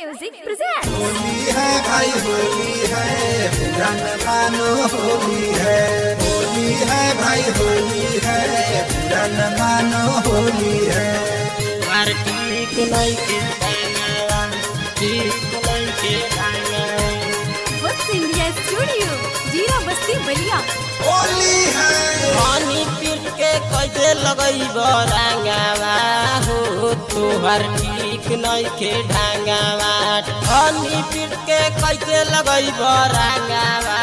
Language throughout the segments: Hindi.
Music presents. होली है भाई होली है न मानो होली है होली है भाई होली है न मानो होली है नहीं के गाना ठीक के गाना What's India Studio? जीरा बस्ती बलिया होली है पानी पीट के कैसे लगई बरंगावा हो तोहर ठीक नहीं के ढंगावा पानी पीट के कैसे लगई बरंगावा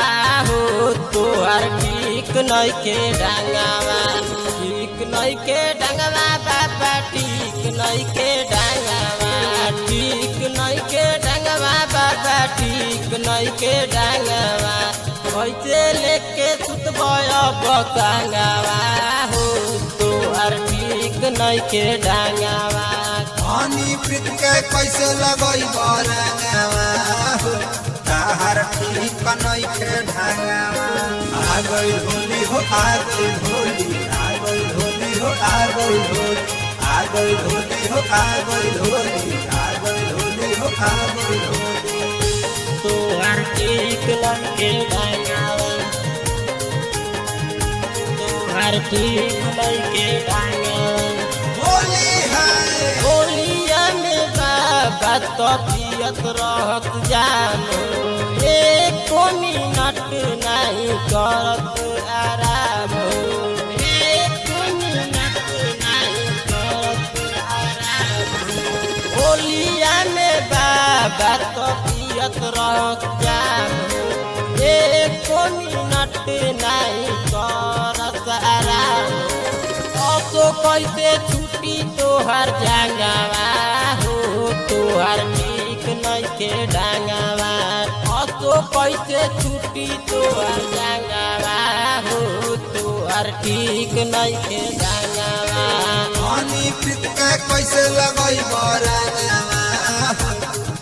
हो, तोहर ठीक नहीं के ढंगावा ठीक नहीं के ढंगावा बाबा, ठीक नहीं के ढंगावा ठीक नहीं के ढंगावा बाबा, ठीक नहीं के ढंगावा कैसे लेके सुतबय बकांगावा हो, तोहर ठीक नहीं के डांगावा पानी के कैसे लगई बरंगवा हो ताहर ठीक नहीं के ढंगवा। आ गई होली हो आ गई होली आ गई होली हो आ गई होली। आ गई होली हो आ गई होली आ गई होली हो आ गई होली तोहर ठीक नहीं के डांगावा तोहर ठीक नहीं के डांगावा तो पियत रहत जानो। एक मिनट नहीं करत आराम। होलिया में बाबा तो पियत रहत जानो। एक मिनट नहीं करत आराम। अब तो छुट्टी तोहर जांगावा तोहर ठीक नहीं के डांगावा। अब तो कैसे छुट्टी तोहर जांगावा हो, तोहर ठीक नहीं के डांगावा। पानी पीट के कैसे लगई बरंगवा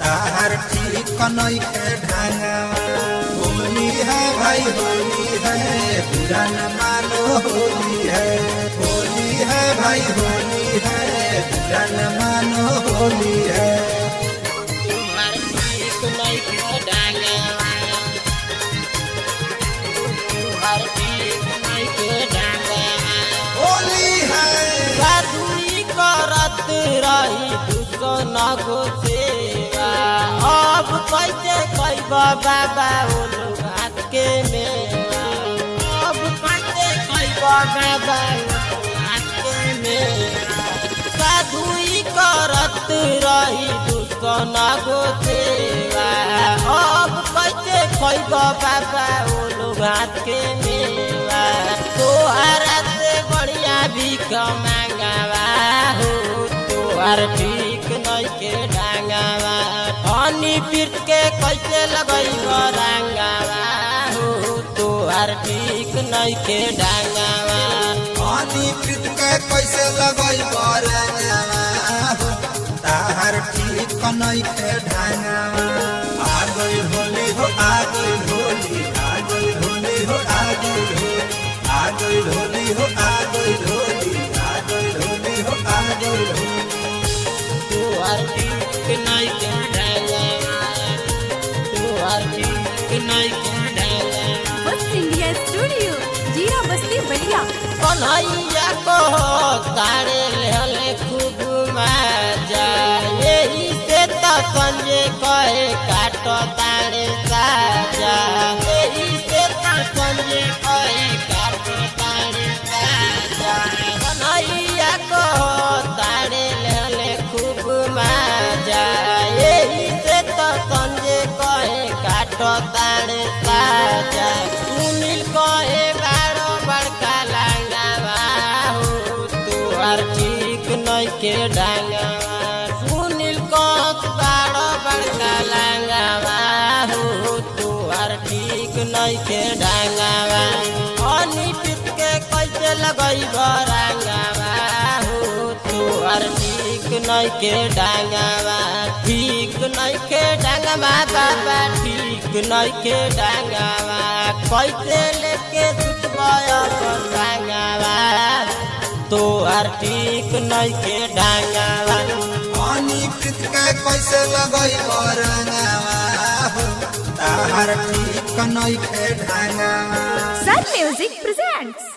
ताहर ठीक नहीं के ढंगवा होली है भाई, होली है। बुरा न मानो होली है। होली है भाई, होली है। बुरा न मानो होली है। को सेवा अब कैसे कैबा, बाबा लोग हाथ के मेवा अब कैसे कैबा, बाबा हाथ के मेवा साधुई करत रही को सेवा अब कैसे कैबा, बाबा लोग हाथ के मेवा तोहरा से बढ़िया भी कमांगावा हो, तोहर नहीं के डांगावा पानी पीट के कैसे लगई रंगावा? हो तोहर ठीक नहीं के डांगावा पानी पीट के कैसे लगई बरंगवा ताहर ठीक नहीं के ढंगवा आ गई होली हो आ गई होली आ गई होली हो आ गई होली। आ गई होली हो आ गई होली आ गई होली हो आ गई होली। India जीरा बस्ती बलिया कन्हैया को तारे ले खूब मज़ा यही से तो संजय डांगावा सुनील कह बारो बड़का लांगावा हो तोहर ठीक नहीं के डांगावा पानी पीट के कैसे लगई ठीक नहीं के डांगावा ठीक नहीं के बाबा, ठीक नहीं के डांगावा कैसे लेके सुतबय तोहर ठीक नहीं के डांगावा पानी प्रीत के कैसे लगई रंगवा हो ताहर ठीक के डांगावा सर म्यूज़िक presents